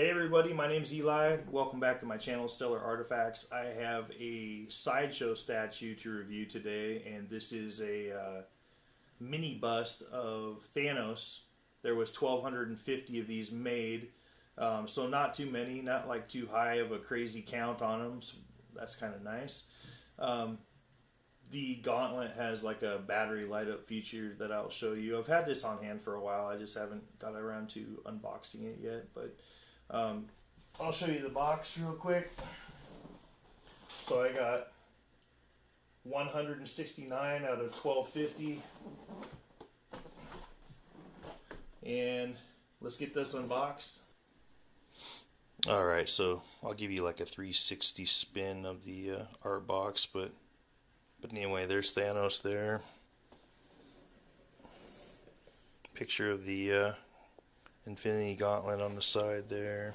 Hey everybody, my name's Eli. Welcome back to my channel, Stellar Artifacts. I have a sideshow statue to review today, and this is a uh, mini bust of Thanos. There was 1,250 of these made, um, so not too many, not like too high of a crazy count on them. So that's kind of nice. Um, the gauntlet has like a battery light up feature that I'll show you. I've had this on hand for a while. I just haven't got around to unboxing it yet, but um, I'll show you the box real quick. So I got 169 out of 1250. And let's get this unboxed. Alright, so I'll give you like a 360 spin of the uh, art box, but but anyway, there's Thanos there. Picture of the uh, Infinity Gauntlet on the side there.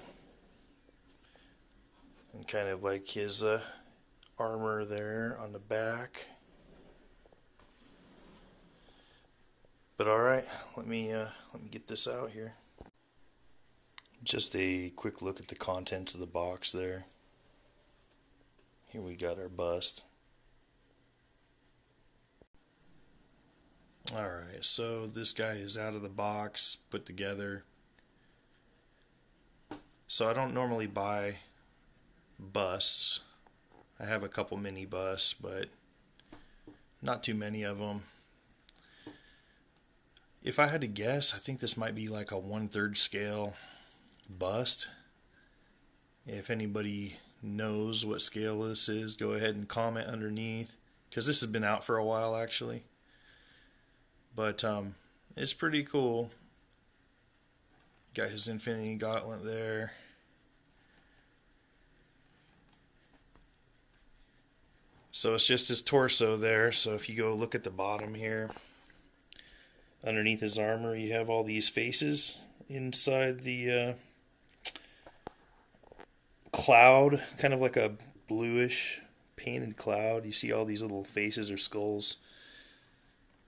And kind of like his uh, armor there on the back. But alright, let me uh, let me get this out here. Just a quick look at the contents of the box there. Here we got our bust. Alright, so this guy is out of the box, put together. So I don't normally buy busts. I have a couple mini busts, but not too many of them. If I had to guess, I think this might be like a one-third scale bust. If anybody knows what scale this is, go ahead and comment underneath. Because this has been out for a while, actually. But um, it's pretty cool. Got his Infinity Gauntlet there. So it's just his torso there. So if you go look at the bottom here, underneath his armor, you have all these faces inside the uh, cloud, kind of like a bluish painted cloud. You see all these little faces or skulls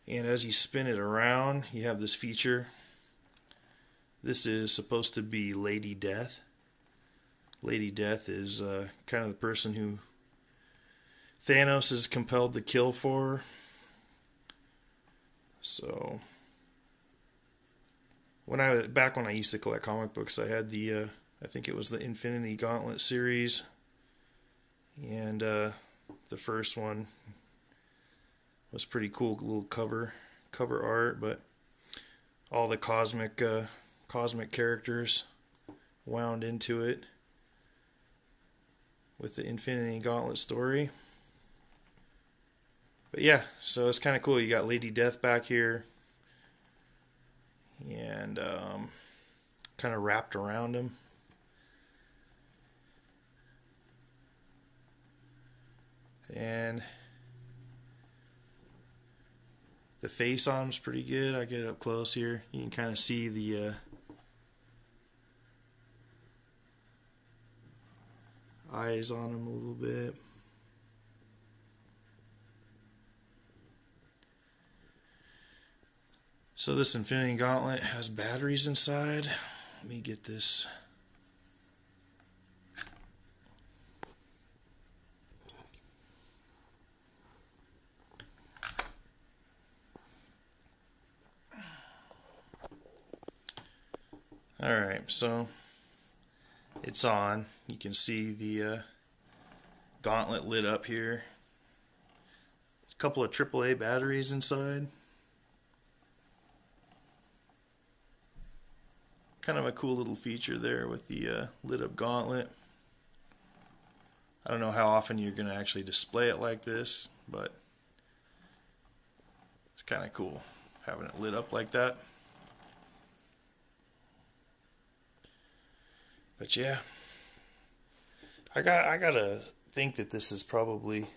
and as you spin it around you have this feature this is supposed to be Lady Death Lady Death is uh, kind of the person who Thanos is compelled to kill for so when I back when I used to collect comic books I had the uh, I think it was the Infinity Gauntlet series and uh, the first one was pretty cool little cover cover art, but all the cosmic uh, cosmic characters wound into it with the Infinity Gauntlet story. But yeah, so it's kind of cool. You got Lady Death back here, and um, kind of wrapped around him. And the face on him's pretty good. I get up close here. You can kind of see the uh, eyes on him a little bit. So this Infinity Gauntlet has batteries inside. Let me get this Alright, so it's on. You can see the uh, gauntlet lit up here. A couple of AAA batteries inside. Kind of a cool little feature there with the uh, lit up gauntlet. I don't know how often you're going to actually display it like this, but it's kind of cool having it lit up like that. But yeah, I got I gotta think that this is probably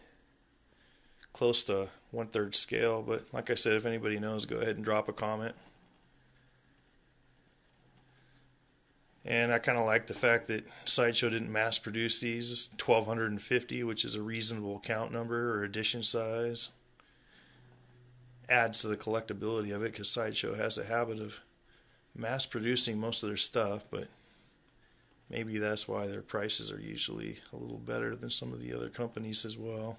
close to one third scale. But like I said, if anybody knows, go ahead and drop a comment. And I kind of like the fact that Sideshow didn't mass produce these. 1250, which is a reasonable count number or edition size. Adds to the collectability of it because Sideshow has a habit of mass producing most of their stuff, but maybe that's why their prices are usually a little better than some of the other companies as well.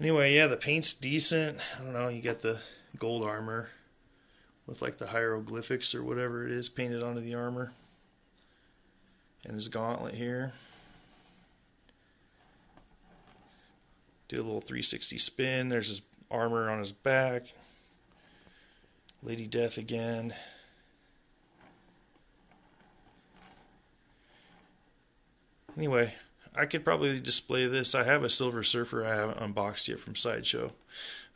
Anyway, yeah, the paint's decent. I don't know, you got the gold armor with like the hieroglyphics or whatever it is painted onto the armor. And his gauntlet here. Do a little 360 spin. There's his armor on his back. Lady Death again. Anyway, I could probably display this. I have a Silver Surfer I haven't unboxed yet from Sideshow.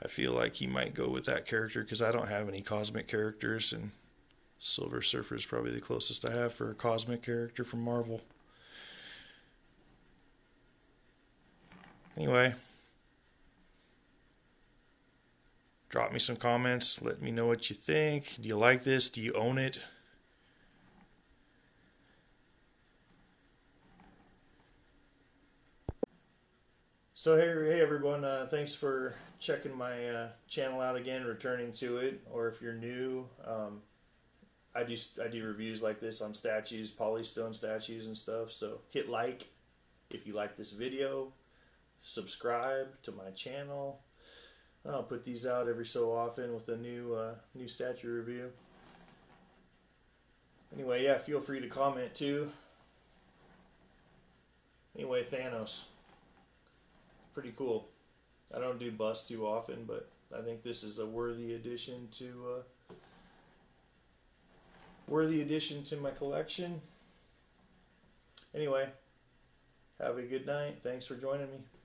I feel like he might go with that character because I don't have any cosmic characters, and Silver Surfer is probably the closest I have for a cosmic character from Marvel. Anyway, drop me some comments. Let me know what you think. Do you like this? Do you own it? So hey, hey everyone! Uh, thanks for checking my uh, channel out again, returning to it. Or if you're new, um, I do I do reviews like this on statues, polystone statues and stuff. So hit like if you like this video. Subscribe to my channel. I'll put these out every so often with a new uh, new statue review. Anyway, yeah, feel free to comment too. Anyway, Thanos pretty cool. I don't do busts too often, but I think this is a worthy addition to uh, worthy addition to my collection. Anyway, have a good night. Thanks for joining me.